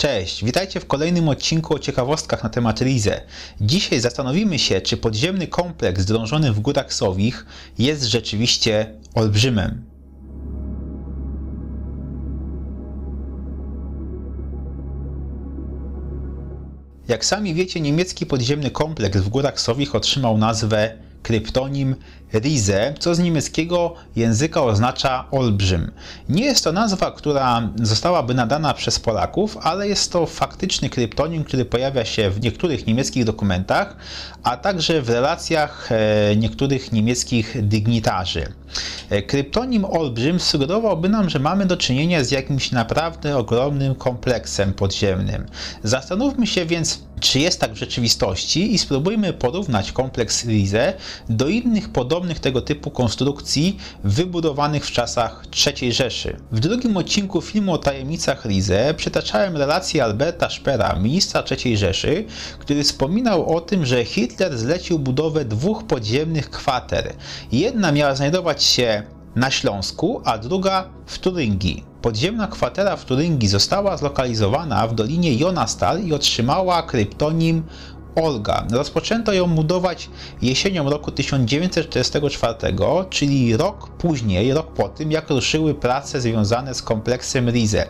Cześć, witajcie w kolejnym odcinku o ciekawostkach na temat Rize. Dzisiaj zastanowimy się, czy podziemny kompleks drążony w górach Sowich jest rzeczywiście olbrzymem. Jak sami wiecie, niemiecki podziemny kompleks w górach Sowich otrzymał nazwę kryptonim Rize, co z niemieckiego języka oznacza olbrzym. Nie jest to nazwa, która zostałaby nadana przez Polaków, ale jest to faktyczny kryptonim, który pojawia się w niektórych niemieckich dokumentach, a także w relacjach e, niektórych niemieckich dygnitarzy. E, kryptonim olbrzym sugerowałby nam, że mamy do czynienia z jakimś naprawdę ogromnym kompleksem podziemnym. Zastanówmy się więc, czy jest tak w rzeczywistości i spróbujmy porównać kompleks Rize do innych podobnych tego typu konstrukcji wybudowanych w czasach III Rzeszy. W drugim odcinku filmu o tajemnicach Rize przytaczałem relację Alberta Szpera, ministra III Rzeszy, który wspominał o tym, że Hitler zlecił budowę dwóch podziemnych kwater. Jedna miała znajdować się na Śląsku, a druga w Turyngii. Podziemna kwatera w Turyngii została zlokalizowana w dolinie Jonastal i otrzymała kryptonim Olga. Rozpoczęto ją budować jesienią roku 1944, czyli rok później, rok po tym, jak ruszyły prace związane z kompleksem Rize.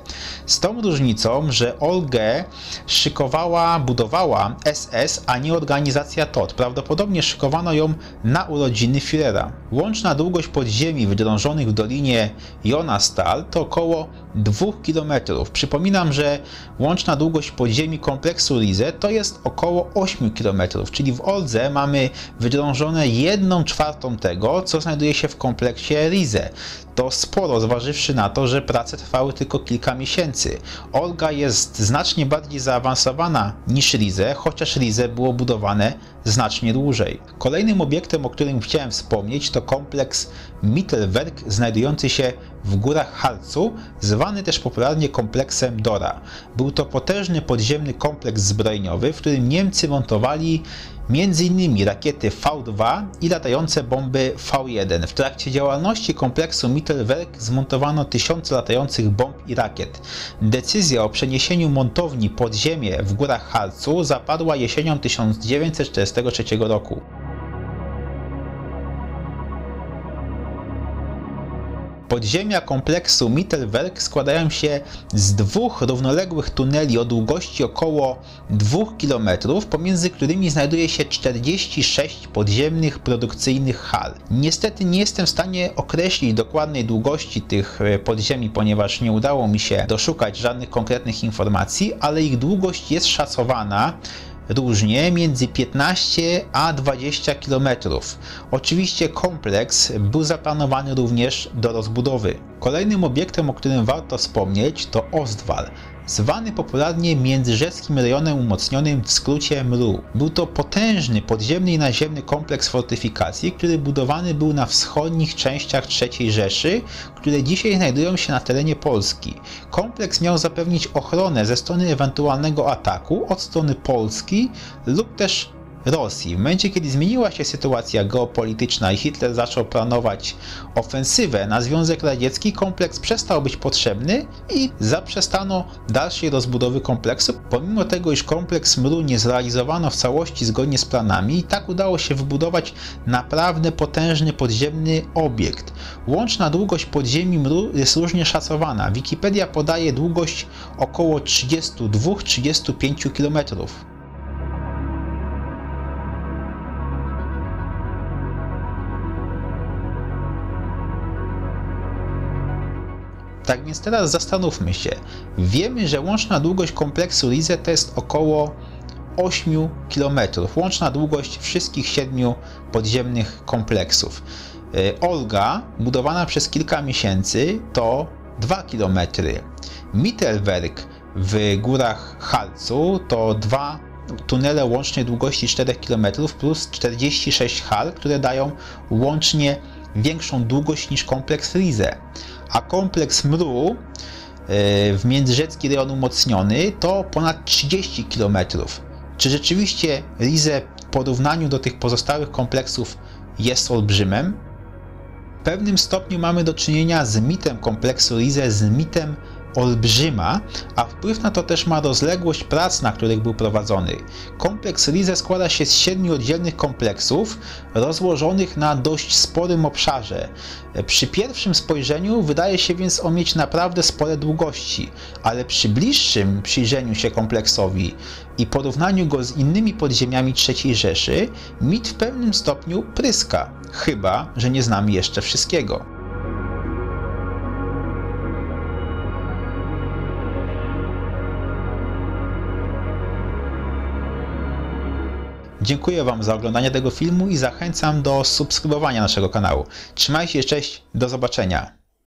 Z tą różnicą, że Olgę szykowała, budowała SS, a nie organizacja TOT. Prawdopodobnie szykowano ją na urodziny Führera. Łączna długość podziemi wydrążonych w dolinie Jonastal to około 2 km. Przypominam, że łączna długość podziemi kompleksu Rize to jest około 8 km, czyli w Oldze mamy wydrążone 1 czwartą tego, co znajduje się w kompleksie Rize. To sporo, zważywszy na to, że prace trwały tylko kilka miesięcy. Olga jest znacznie bardziej zaawansowana niż Rize, chociaż Rize było budowane znacznie dłużej. Kolejnym obiektem, o którym chciałem wspomnieć, to kompleks Mittelwerk znajdujący się w górach Harcu, zwany też popularnie kompleksem Dora. Był to potężny podziemny kompleks zbrojeniowy, w którym Niemcy montowali m.in. rakiety V2 i latające bomby V1. W trakcie działalności kompleksu Mittelwerk zmontowano tysiące latających bomb i rakiet. Decyzja o przeniesieniu montowni pod ziemię w górach Harcu zapadła jesienią 1943 roku. Podziemia kompleksu Mittelwerk składają się z dwóch równoległych tuneli o długości około 2 km, pomiędzy którymi znajduje się 46 podziemnych produkcyjnych hal. Niestety nie jestem w stanie określić dokładnej długości tych e, podziemi, ponieważ nie udało mi się doszukać żadnych konkretnych informacji, ale ich długość jest szacowana różnie między 15 a 20 km. Oczywiście kompleks był zaplanowany również do rozbudowy. Kolejnym obiektem, o którym warto wspomnieć to Ostwal, zwany popularnie międzyrzeckim rejonem umocnionym w skrócie MRU. Był to potężny podziemny i naziemny kompleks fortyfikacji, który budowany był na wschodnich częściach III Rzeszy, które dzisiaj znajdują się na terenie Polski. Kompleks miał zapewnić ochronę ze strony ewentualnego ataku od strony Polski lub też Rosji. W momencie, kiedy zmieniła się sytuacja geopolityczna i Hitler zaczął planować ofensywę na Związek Radziecki, kompleks przestał być potrzebny i zaprzestano dalszej rozbudowy kompleksu. Pomimo tego, iż kompleks MRU nie zrealizowano w całości zgodnie z planami, i tak udało się wybudować naprawdę potężny podziemny obiekt. Łączna długość podziemi MRU jest różnie szacowana. Wikipedia podaje długość około 32-35 km. Tak więc teraz zastanówmy się. Wiemy, że łączna długość kompleksu Rize to jest około 8 km. Łączna długość wszystkich siedmiu podziemnych kompleksów. E, Olga, budowana przez kilka miesięcy, to 2 km. Mittelwerk w górach Harcu to dwa tunele łącznej długości 4 km plus 46 hal, które dają łącznie większą długość niż kompleks Rize a kompleks MRU e, w międzyrzecki rejon umocniony to ponad 30 km. Czy rzeczywiście Rize w porównaniu do tych pozostałych kompleksów jest olbrzymem? W pewnym stopniu mamy do czynienia z mitem kompleksu Rize, z mitem olbrzyma, a wpływ na to też ma rozległość prac, na których był prowadzony. Kompleks Rize składa się z siedmiu oddzielnych kompleksów rozłożonych na dość sporym obszarze. Przy pierwszym spojrzeniu wydaje się więc on mieć naprawdę spore długości, ale przy bliższym przyjrzeniu się kompleksowi i porównaniu go z innymi podziemiami III Rzeszy, mit w pewnym stopniu pryska, chyba że nie znamy jeszcze wszystkiego. Dziękuję Wam za oglądanie tego filmu i zachęcam do subskrybowania naszego kanału. Trzymajcie się, cześć, do zobaczenia.